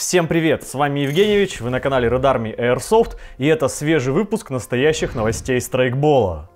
Всем привет, с вами Евгеньевич, вы на канале Army Airsoft и это свежий выпуск настоящих новостей страйкбола.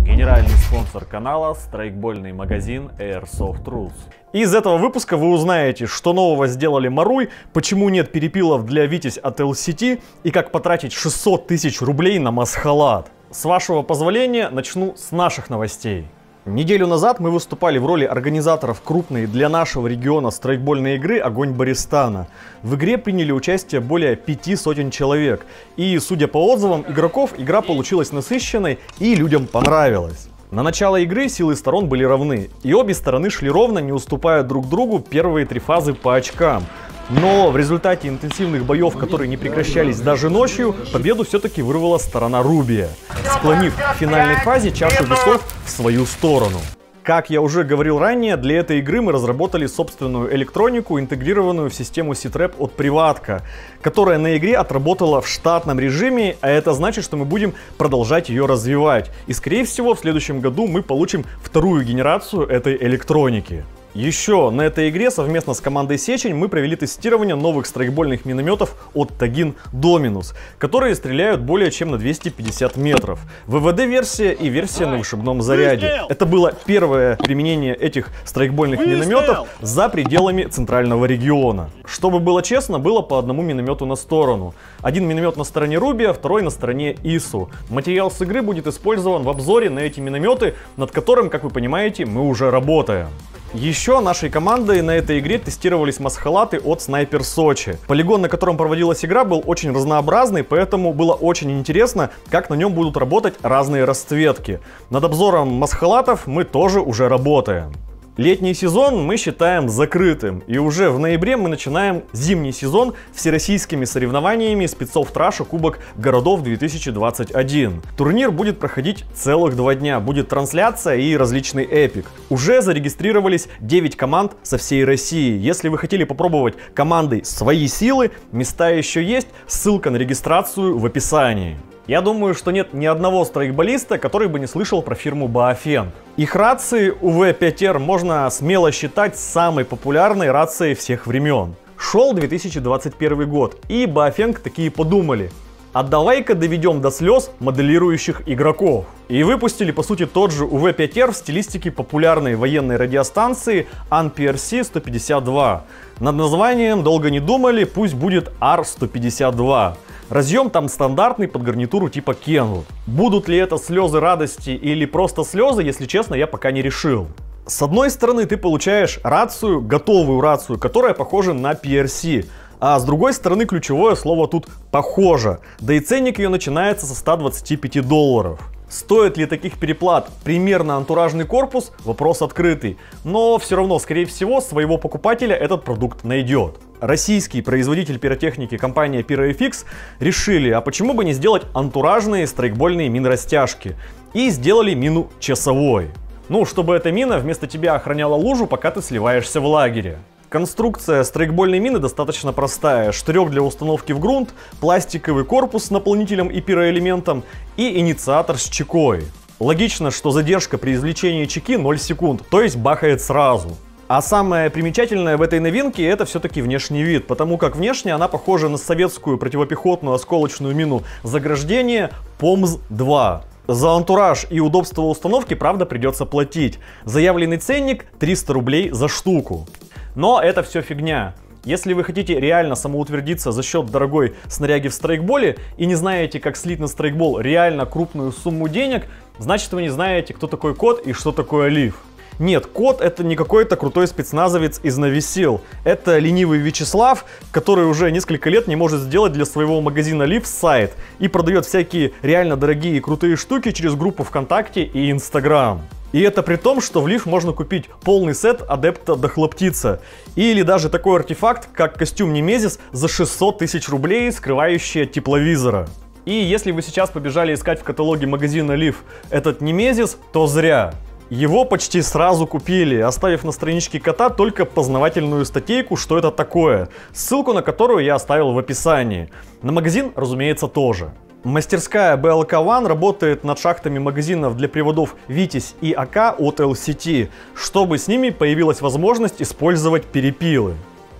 Генеральный спонсор канала – страйкбольный магазин Airsoft Rules. Из этого выпуска вы узнаете, что нового сделали Маруй, почему нет перепилов для Витязь от LCT и как потратить 600 тысяч рублей на масхалат. С вашего позволения начну с наших новостей. Неделю назад мы выступали в роли организаторов крупной для нашего региона страйкбольной игры «Огонь Баристана». В игре приняли участие более пяти сотен человек. И, судя по отзывам игроков, игра получилась насыщенной и людям понравилась. На начало игры силы сторон были равны, и обе стороны шли ровно, не уступая друг другу первые три фазы по очкам. Но в результате интенсивных боев, которые не прекращались даже ночью, победу все-таки вырвала сторона Рубия, склонив в финальной фазе чашу весов в свою сторону. Как я уже говорил ранее, для этой игры мы разработали собственную электронику, интегрированную в систему Citrap от Приватка, которая на игре отработала в штатном режиме, а это значит, что мы будем продолжать ее развивать. И скорее всего в следующем году мы получим вторую генерацию этой электроники. Еще на этой игре совместно с командой Сечень мы провели тестирование новых страйкбольных минометов от Тагин Dominus, которые стреляют более чем на 250 метров. ВВД-версия и версия на вышибном заряде. Это было первое применение этих страйкбольных минометов за пределами центрального региона. Чтобы было честно, было по одному миномету на сторону. Один миномет на стороне Рубия, второй на стороне ИСУ. Материал с игры будет использован в обзоре на эти минометы, над которым, как вы понимаете, мы уже работаем. Еще нашей командой на этой игре тестировались масхалаты от Снайпер Сочи. Полигон, на котором проводилась игра, был очень разнообразный, поэтому было очень интересно, как на нем будут работать разные расцветки. Над обзором масхалатов мы тоже уже работаем. Летний сезон мы считаем закрытым, и уже в ноябре мы начинаем зимний сезон всероссийскими соревнованиями спецов Траша Кубок городов 2021. Турнир будет проходить целых два дня, будет трансляция и различный эпик. Уже зарегистрировались 9 команд со всей России. Если вы хотели попробовать командой свои силы, места еще есть, ссылка на регистрацию в описании. Я думаю, что нет ни одного страйкболиста, который бы не слышал про фирму Baofeng. Их рации UV5R можно смело считать самой популярной рацией всех времен. Шел 2021 год, и Baofeng такие подумали, а давай-ка доведем до слез моделирующих игроков. И выпустили по сути тот же UV5R в стилистике популярной военной радиостанции ANPRC-152. Над названием долго не думали, пусть будет R-152. Разъем там стандартный под гарнитуру типа Kenwood. Будут ли это слезы радости или просто слезы, если честно, я пока не решил. С одной стороны, ты получаешь рацию, готовую рацию, которая похожа на PRC. А с другой стороны, ключевое слово тут «похоже». Да и ценник ее начинается со 125 долларов. Стоит ли таких переплат примерно антуражный корпус? Вопрос открытый. Но все равно, скорее всего, своего покупателя этот продукт найдет российский производитель пиротехники компания PyroFX решили, а почему бы не сделать антуражные страйкбольные мин-растяжки. И сделали мину часовой. Ну, чтобы эта мина вместо тебя охраняла лужу, пока ты сливаешься в лагере. Конструкция страйкбольной мины достаточно простая. Штырек для установки в грунт, пластиковый корпус с наполнителем и пироэлементом и инициатор с чекой. Логично, что задержка при извлечении чеки 0 секунд, то есть бахает сразу. А самое примечательное в этой новинке это все-таки внешний вид, потому как внешне она похожа на советскую противопехотную осколочную мину заграждения ПОМЗ-2. За антураж и удобство установки, правда, придется платить. Заявленный ценник 300 рублей за штуку. Но это все фигня. Если вы хотите реально самоутвердиться за счет дорогой снаряги в страйкболе и не знаете, как слить на страйкбол реально крупную сумму денег, значит вы не знаете, кто такой кот и что такое лив. Нет, кот это не какой-то крутой спецназовец из Нависил. Это ленивый Вячеслав, который уже несколько лет не может сделать для своего магазина Лив сайт и продает всякие реально дорогие и крутые штуки через группу ВКонтакте и Инстаграм. И это при том, что в Лив можно купить полный сет адепта до хлоптица. Или даже такой артефакт, как костюм Немезис за 600 тысяч рублей, скрывающий тепловизора. И если вы сейчас побежали искать в каталоге магазина Лив этот Немезис, то зря. Его почти сразу купили, оставив на страничке кота только познавательную статейку, что это такое, ссылку на которую я оставил в описании. На магазин, разумеется, тоже. Мастерская BLK One работает над шахтами магазинов для приводов Витязь и АК от LCT, чтобы с ними появилась возможность использовать перепилы.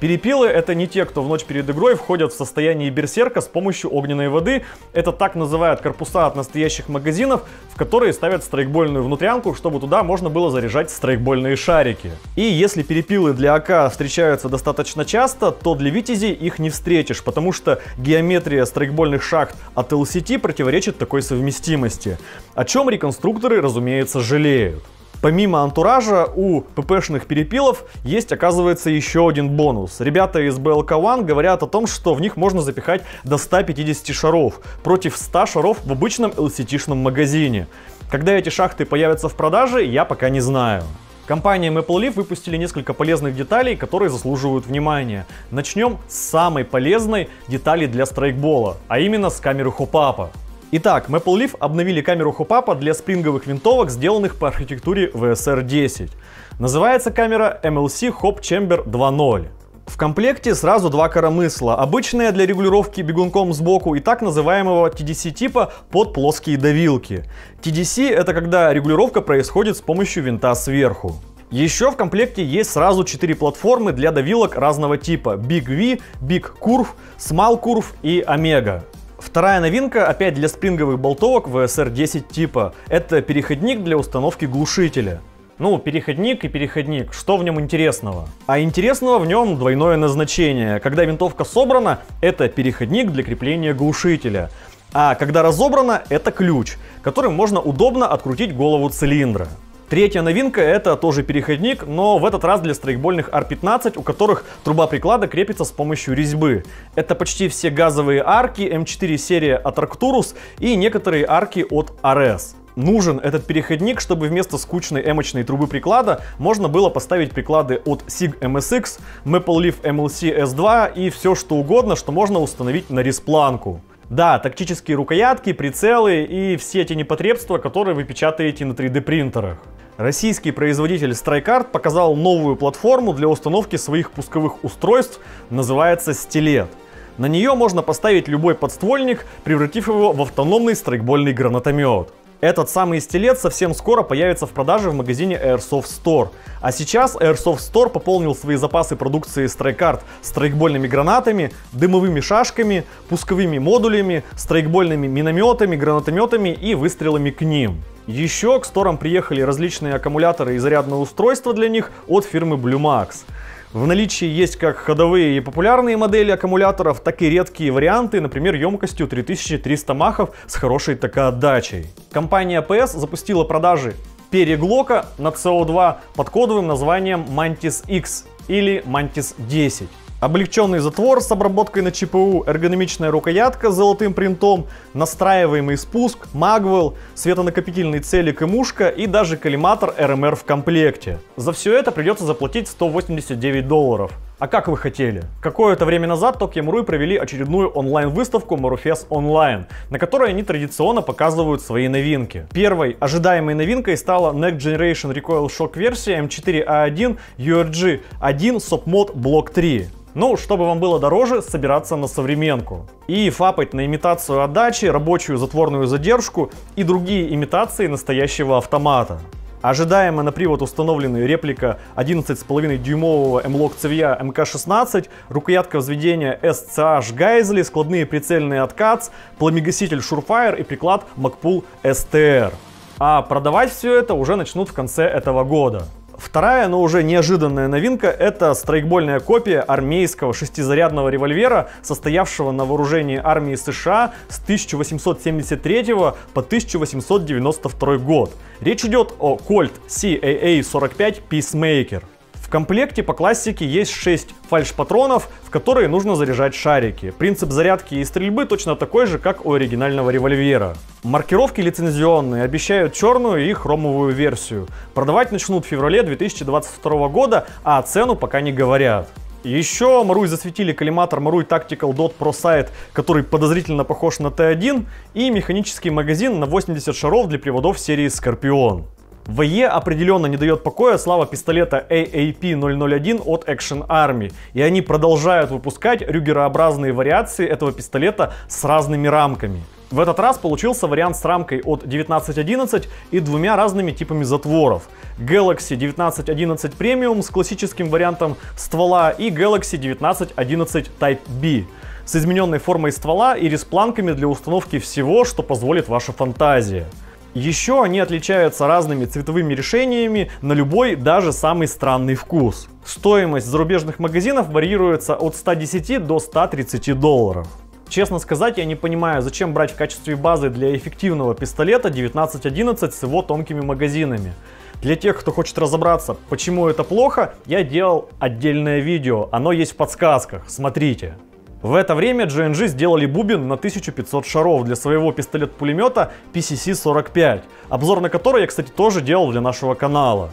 Перепилы это не те, кто в ночь перед игрой входят в состояние берсерка с помощью огненной воды. Это так называют корпуса от настоящих магазинов, в которые ставят страйкбольную внутрянку, чтобы туда можно было заряжать страйкбольные шарики. И если перепилы для АК встречаются достаточно часто, то для Витязи их не встретишь, потому что геометрия страйкбольных шахт от LCT противоречит такой совместимости. О чем реконструкторы, разумеется, жалеют. Помимо антуража, у ППшных перепилов есть, оказывается, еще один бонус. Ребята из BLK One говорят о том, что в них можно запихать до 150 шаров, против 100 шаров в обычном LCT-шном магазине. Когда эти шахты появятся в продаже, я пока не знаю. Компания Maple Leaf выпустили несколько полезных деталей, которые заслуживают внимания. Начнем с самой полезной детали для страйкбола, а именно с камеры хопапа. Итак, Maple Leaf обновили камеру хопапа для спринговых винтовок, сделанных по архитектуре VSR-10. Называется камера MLC Hop Chamber 2.0. В комплекте сразу два коромысла, обычное для регулировки бегунком сбоку и так называемого TDC типа под плоские давилки. TDC это когда регулировка происходит с помощью винта сверху. Еще в комплекте есть сразу 4 платформы для давилок разного типа Big V, Big Curve, Small Curve и Omega. Вторая новинка опять для спринговых болтовок VSR-10 типа. Это переходник для установки глушителя. Ну, переходник и переходник, что в нем интересного? А интересного в нем двойное назначение. Когда винтовка собрана, это переходник для крепления глушителя. А когда разобрана, это ключ, которым можно удобно открутить голову цилиндра. Третья новинка это тоже переходник, но в этот раз для страйкбольных R15, у которых труба приклада крепится с помощью резьбы. Это почти все газовые арки M4 серия от Arcturus и некоторые арки от RS. Нужен этот переходник, чтобы вместо скучной эмочной трубы приклада можно было поставить приклады от SIG MSX, Maple Leaf MLC S2 и все что угодно, что можно установить на респланку. Да, тактические рукоятки, прицелы и все эти непотребства, которые вы печатаете на 3D принтерах. Российский производитель StrikeArt показал новую платформу для установки своих пусковых устройств, называется Стилет. На нее можно поставить любой подствольник, превратив его в автономный страйкбольный гранатомет. Этот самый стилет совсем скоро появится в продаже в магазине Airsoft Store. А сейчас Airsoft Store пополнил свои запасы продукции StrikeArt страйкбольными гранатами, дымовыми шашками, пусковыми модулями, страйкбольными минометами, гранатометами и выстрелами к ним. Еще к сторам приехали различные аккумуляторы и зарядное устройство для них от фирмы BlueMax. В наличии есть как ходовые и популярные модели аккумуляторов, так и редкие варианты, например, емкостью 3300 махов с хорошей такой отдачей. Компания PS запустила продажи переглока на CO2 под кодовым названием Mantis X или Mantis 10. Облегченный затвор с обработкой на ЧПУ, эргономичная рукоятка с золотым принтом, настраиваемый спуск, магвел, светонакопительный целик и мушка и даже коллиматор RMR в комплекте. За все это придется заплатить 189 долларов. А как вы хотели? Какое-то время назад Tokyo Marui провели очередную онлайн-выставку Marufes Online, на которой они традиционно показывают свои новинки. Первой ожидаемой новинкой стала Next Generation Recoil Shock версия M4A1 URG 1 SOPMOD Block 3. Ну, чтобы вам было дороже собираться на современку. И фапать на имитацию отдачи, рабочую затворную задержку и другие имитации настоящего автомата. Ожидаемо на привод установлены реплика 11,5 дюймового M-Lock цевья МК-16, рукоятка взведения SCH Гайзли, складные прицельные откац, пламегаситель Surefire и приклад Macpool STR. А продавать все это уже начнут в конце этого года. Вторая, но уже неожиданная новинка, это страйкбольная копия армейского шестизарядного револьвера, состоявшего на вооружении армии США с 1873 по 1892 год. Речь идет о Colt CAA-45 Peacemaker. В комплекте по классике есть 6 фальш-патронов, в которые нужно заряжать шарики. Принцип зарядки и стрельбы точно такой же, как у оригинального револьвера. Маркировки лицензионные, обещают черную и хромовую версию. Продавать начнут в феврале 2022 года, а цену пока не говорят. Еще Маруй засветили коллиматор Маруй Tactical Dot Pro Sight, который подозрительно похож на Т1, и механический магазин на 80 шаров для приводов серии Скорпион. ВЕ определенно не дает покоя слава пистолета AAP-001 от Action Army, и они продолжают выпускать рюгерообразные вариации этого пистолета с разными рамками. В этот раз получился вариант с рамкой от 1911 и двумя разными типами затворов. Galaxy 1911 Premium с классическим вариантом ствола и Galaxy 1911 Type B с измененной формой ствола и респланками для установки всего, что позволит ваша фантазия. Еще они отличаются разными цветовыми решениями на любой, даже самый странный вкус. Стоимость зарубежных магазинов варьируется от 110 до 130 долларов. Честно сказать, я не понимаю, зачем брать в качестве базы для эффективного пистолета 1911 с его тонкими магазинами. Для тех, кто хочет разобраться, почему это плохо, я делал отдельное видео, оно есть в подсказках, смотрите. В это время GNG сделали бубен на 1500 шаров для своего пистолет-пулемета PCC-45, обзор на который я, кстати, тоже делал для нашего канала.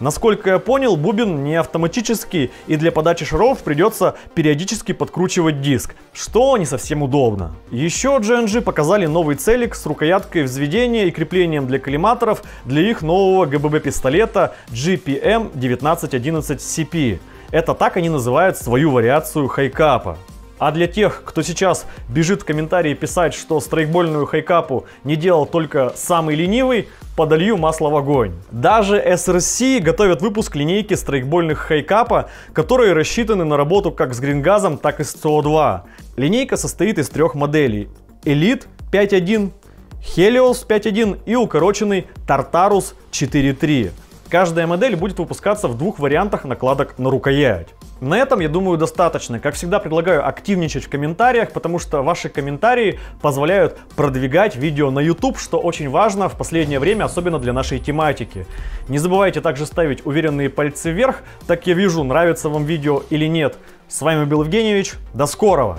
Насколько я понял, бубен не автоматический и для подачи шаров придется периодически подкручивать диск, что не совсем удобно. Еще GNG показали новый целик с рукояткой взведения и креплением для коллиматоров для их нового ГББ пистолета GPM 1911CP. Это так они называют свою вариацию хайкапа. А для тех, кто сейчас бежит в комментарии писать, что страйкбольную хайкапу не делал только самый ленивый, подолью масло в огонь. Даже SRC готовят выпуск линейки страйкбольных хайкапа, которые рассчитаны на работу как с грингазом, так и с CO2. Линейка состоит из трех моделей. Elite 5.1, Helios 5.1 и укороченный Tartarus 4.3. Каждая модель будет выпускаться в двух вариантах накладок на рукоять. На этом, я думаю, достаточно. Как всегда, предлагаю активничать в комментариях, потому что ваши комментарии позволяют продвигать видео на YouTube, что очень важно в последнее время, особенно для нашей тематики. Не забывайте также ставить уверенные пальцы вверх, так я вижу, нравится вам видео или нет. С вами был Евгеньевич, до скорого!